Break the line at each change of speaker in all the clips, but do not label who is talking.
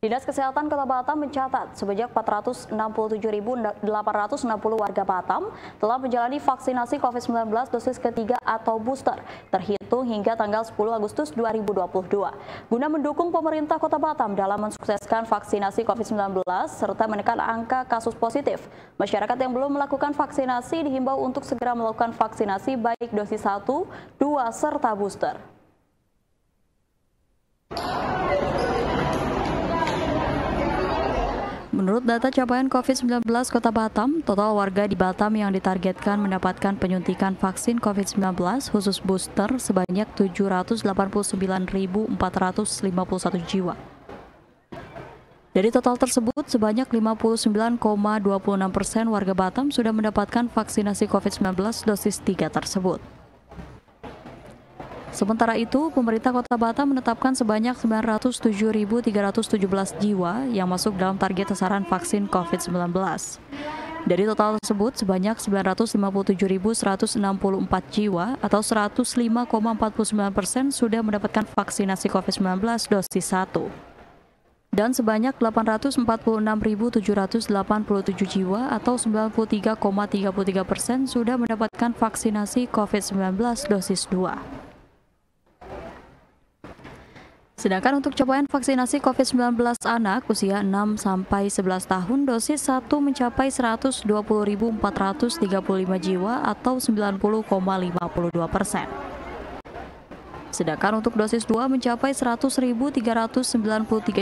Dinas Kesehatan Kota Batam mencatat sebanyak 467.860 warga Batam telah menjalani vaksinasi COVID-19 dosis ketiga atau booster terhitung hingga tanggal 10 Agustus 2022. Guna mendukung pemerintah Kota Batam dalam mensukseskan vaksinasi COVID-19 serta menekan angka kasus positif, masyarakat yang belum melakukan vaksinasi dihimbau untuk segera melakukan vaksinasi baik dosis 1, 2, serta booster. Menurut data capaian COVID-19 Kota Batam, total warga di Batam yang ditargetkan mendapatkan penyuntikan vaksin COVID-19 khusus booster sebanyak 789.451 jiwa. Dari total tersebut, sebanyak 59,26 persen warga Batam sudah mendapatkan vaksinasi COVID-19 dosis 3 tersebut. Sementara itu, pemerintah Kota Batam menetapkan sebanyak 907.317 jiwa yang masuk dalam target sasaran vaksin COVID-19. Dari total tersebut, sebanyak 957.164 jiwa atau 105,49 persen sudah mendapatkan vaksinasi COVID-19 dosis 1 dan sebanyak 846.787 jiwa atau 93,33 persen sudah mendapatkan vaksinasi COVID-19 dosis 2. Sedangkan untuk capaian vaksinasi COVID-19 anak usia 6 sampai 11 tahun dosis 1 mencapai 120.435 jiwa atau 90,52 persen. Sedangkan untuk dosis 2 mencapai 100.393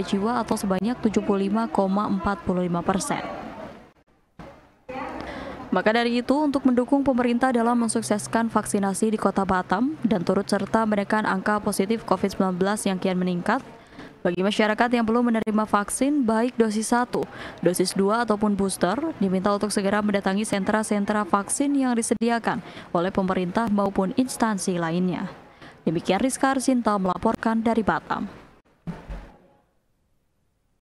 jiwa atau sebanyak 75,45 persen. Maka dari itu, untuk mendukung pemerintah dalam mensukseskan vaksinasi di Kota Batam dan turut serta menekan angka positif COVID-19 yang kian meningkat, bagi masyarakat yang belum menerima vaksin, baik dosis 1, dosis 2 ataupun booster, diminta untuk segera mendatangi sentra-sentra vaksin yang disediakan oleh pemerintah maupun instansi lainnya. Demikian Rizka Arsinta melaporkan dari Batam.